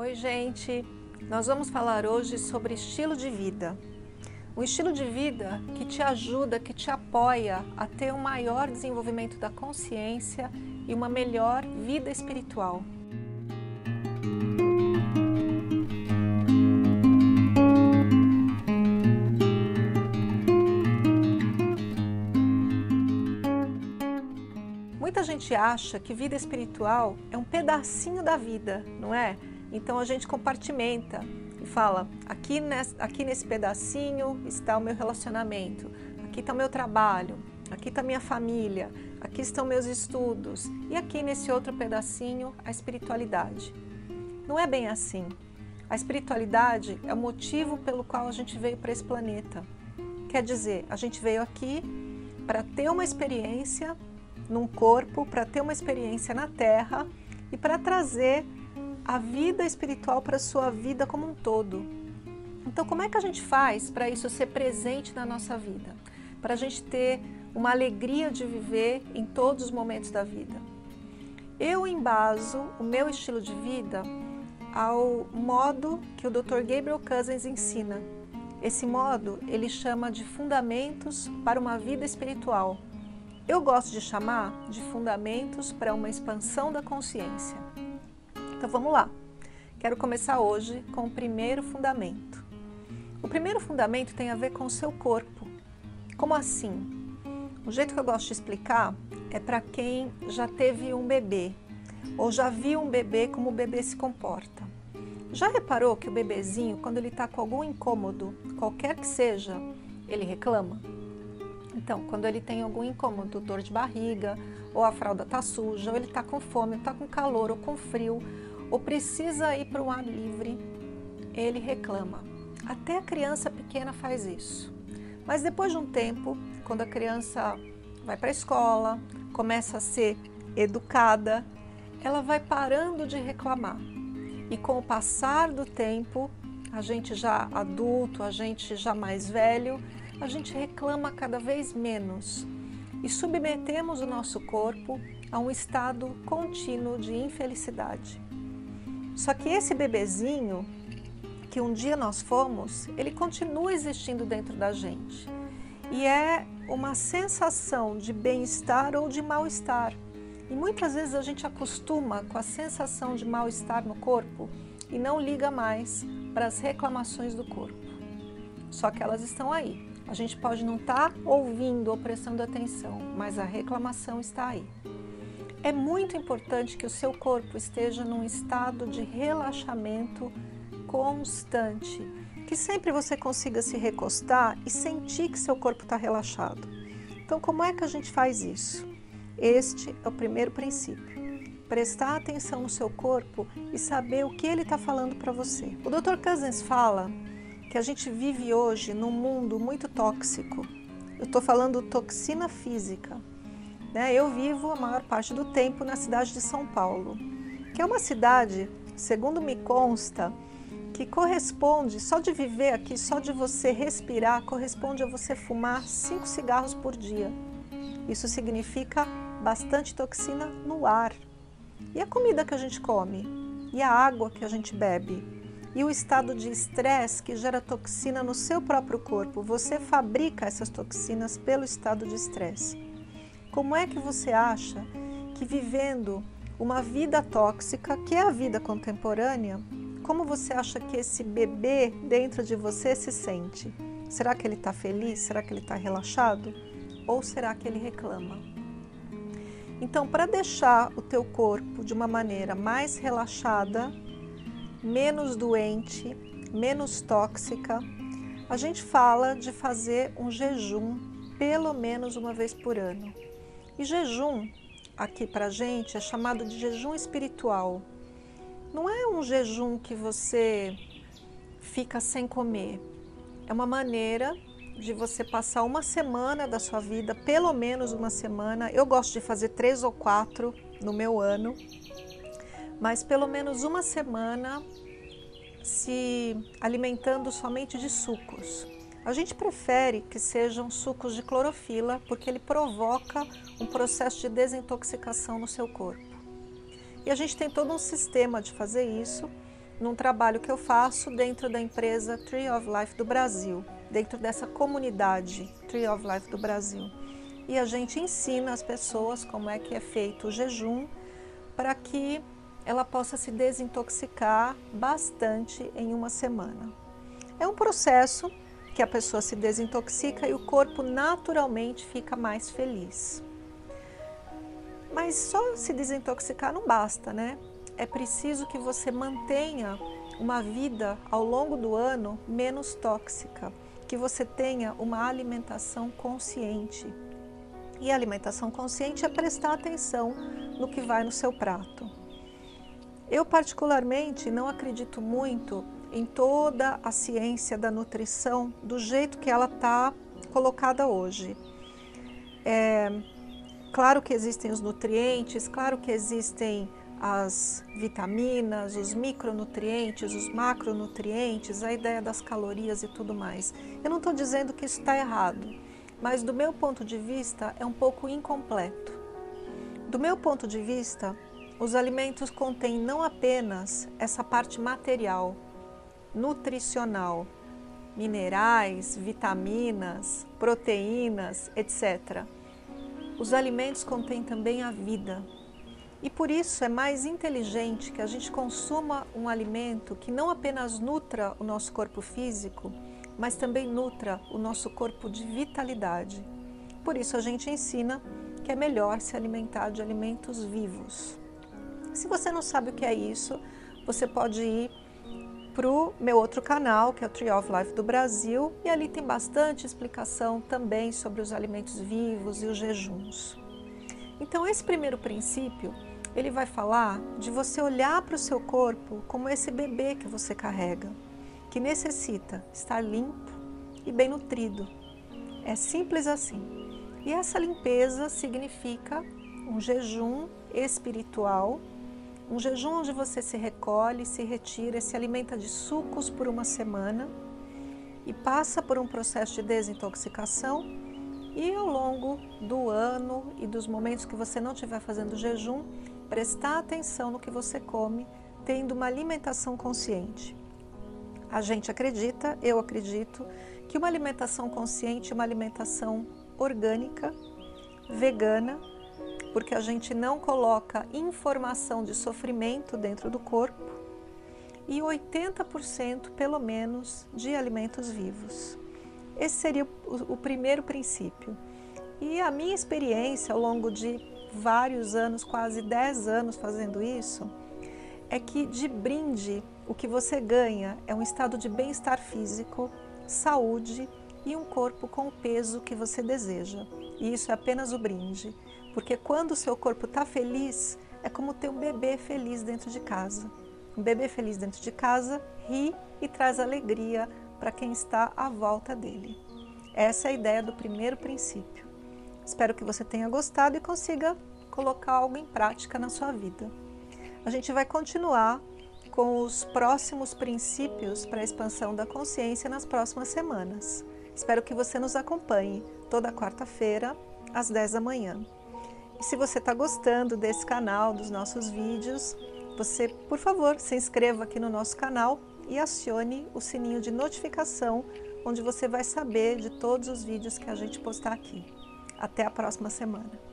Oi, gente! Nós vamos falar hoje sobre estilo de vida. Um estilo de vida que te ajuda, que te apoia a ter um maior desenvolvimento da consciência e uma melhor vida espiritual. Muita gente acha que vida espiritual é um pedacinho da vida, não é? Então a gente compartimenta e fala: aqui nesse, aqui nesse pedacinho está o meu relacionamento, aqui está o meu trabalho, aqui está minha família, aqui estão meus estudos e aqui nesse outro pedacinho a espiritualidade. Não é bem assim. A espiritualidade é o motivo pelo qual a gente veio para esse planeta. Quer dizer, a gente veio aqui para ter uma experiência num corpo, para ter uma experiência na Terra e para trazer a vida espiritual para a sua vida como um todo. Então, como é que a gente faz para isso ser presente na nossa vida? Para a gente ter uma alegria de viver em todos os momentos da vida. Eu embaso o meu estilo de vida ao modo que o Dr. Gabriel Cousins ensina. Esse modo ele chama de fundamentos para uma vida espiritual. Eu gosto de chamar de fundamentos para uma expansão da consciência. Então vamos lá. Quero começar hoje com o primeiro fundamento. O primeiro fundamento tem a ver com o seu corpo. Como assim? O jeito que eu gosto de explicar é para quem já teve um bebê ou já viu um bebê como o bebê se comporta. Já reparou que o bebezinho, quando ele está com algum incômodo, qualquer que seja, ele reclama? Então, quando ele tem algum incômodo, dor de barriga, ou a fralda está suja, ou ele está com fome, está com calor ou com frio, ou precisa ir para o ar livre, ele reclama. Até a criança pequena faz isso. Mas depois de um tempo, quando a criança vai para a escola, começa a ser educada, ela vai parando de reclamar. E com o passar do tempo, a gente já adulto, a gente já mais velho, a gente reclama cada vez menos e submetemos o nosso corpo a um estado contínuo de infelicidade. Só que esse bebezinho que um dia nós fomos, ele continua existindo dentro da gente. E é uma sensação de bem-estar ou de mal-estar. E muitas vezes a gente acostuma com a sensação de mal-estar no corpo e não liga mais para as reclamações do corpo. Só que elas estão aí. A gente pode não estar tá ouvindo ou prestando atenção, mas a reclamação está aí. É muito importante que o seu corpo esteja num estado de relaxamento constante, que sempre você consiga se recostar e sentir que seu corpo está relaxado. Então, como é que a gente faz isso? Este é o primeiro princípio. Prestar atenção no seu corpo e saber o que ele está falando para você. O Dr. Cousins fala que a gente vive hoje num mundo muito tóxico. Eu estou falando toxina física. Né? Eu vivo a maior parte do tempo na cidade de São Paulo, que é uma cidade, segundo me consta, que corresponde, só de viver aqui, só de você respirar, corresponde a você fumar cinco cigarros por dia. Isso significa bastante toxina no ar. E a comida que a gente come? E a água que a gente bebe? E o estado de estresse que gera toxina no seu próprio corpo? Você fabrica essas toxinas pelo estado de estresse. Como é que você acha que vivendo uma vida tóxica, que é a vida contemporânea, como você acha que esse bebê dentro de você se sente? Será que ele está feliz? Será que ele está relaxado? Ou será que ele reclama? Então, para deixar o teu corpo de uma maneira mais relaxada, menos doente, menos tóxica, a gente fala de fazer um jejum pelo menos uma vez por ano. E jejum, aqui para gente, é chamado de jejum espiritual. Não é um jejum que você fica sem comer. É uma maneira de você passar uma semana da sua vida, pelo menos uma semana. Eu gosto de fazer três ou quatro no meu ano, mas pelo menos uma semana se alimentando somente de sucos. A gente prefere que sejam sucos de clorofila porque ele provoca um processo de desintoxicação no seu corpo. E a gente tem todo um sistema de fazer isso num trabalho que eu faço dentro da empresa Tree of Life do Brasil, dentro dessa comunidade Tree of Life do Brasil. E a gente ensina as pessoas como é que é feito o jejum para que ela possa se desintoxicar bastante em uma semana. É um processo que a pessoa se desintoxica e o corpo naturalmente fica mais feliz. Mas só se desintoxicar não basta, né? É preciso que você mantenha uma vida ao longo do ano menos tóxica, que você tenha uma alimentação consciente. E a alimentação consciente é prestar atenção no que vai no seu prato. Eu, particularmente, não acredito muito em toda a ciência da nutrição do jeito que ela está colocada hoje. É, claro que existem os nutrientes, claro que existem as vitaminas, os micronutrientes, os macronutrientes, a ideia das calorias e tudo mais. Eu não estou dizendo que isso está errado, mas do meu ponto de vista é um pouco incompleto. Do meu ponto de vista, os alimentos contêm não apenas essa parte material, nutricional, minerais, vitaminas, proteínas, etc. Os alimentos contêm também a vida. E por isso é mais inteligente que a gente consuma um alimento que não apenas nutra o nosso corpo físico, mas também nutra o nosso corpo de vitalidade. Por isso a gente ensina que é melhor se alimentar de alimentos vivos. Você não sabe o que é isso, você pode ir para o meu outro canal, que é o Tree of Life do Brasil, e ali tem bastante explicação também sobre os alimentos vivos e os jejuns. Então, esse primeiro princípio, ele vai falar de você olhar para o seu corpo como esse bebê que você carrega, que necessita estar limpo e bem nutrido. É simples assim. E essa limpeza significa um jejum espiritual um jejum onde você se recolhe, se retira, se alimenta de sucos por uma semana e passa por um processo de desintoxicação. E ao longo do ano e dos momentos que você não estiver fazendo jejum, prestar atenção no que você come, tendo uma alimentação consciente. A gente acredita, eu acredito, que uma alimentação consciente uma alimentação orgânica, vegana, porque a gente não coloca informação de sofrimento dentro do corpo e 80% pelo menos de alimentos vivos. Esse seria o, primeiro princípio. E a minha experiência ao longo de vários anos, quase 10 anos fazendo isso, é que de brinde o que você ganha é um estado de bem-estar físico, saúde e um corpo com o peso que você deseja. E isso é apenas o brinde. Porque quando o seu corpo está feliz, é como ter um bebê feliz dentro de casa. Um bebê feliz dentro de casa ri e traz alegria para quem está à volta dele. Essa é a ideia do primeiro princípio. Espero que você tenha gostado e consiga colocar algo em prática na sua vida. A gente vai continuar com os próximos princípios para a expansão da consciência nas próximas semanas. Espero que você nos acompanhe toda quarta-feira, às 10 da manhã. E se você está gostando desse canal, dos nossos vídeos, você, por favor, se inscreva aqui no nosso canal e acione o sininho de notificação, onde você vai saber de todos os vídeos que a gente postar aqui. Até a próxima semana.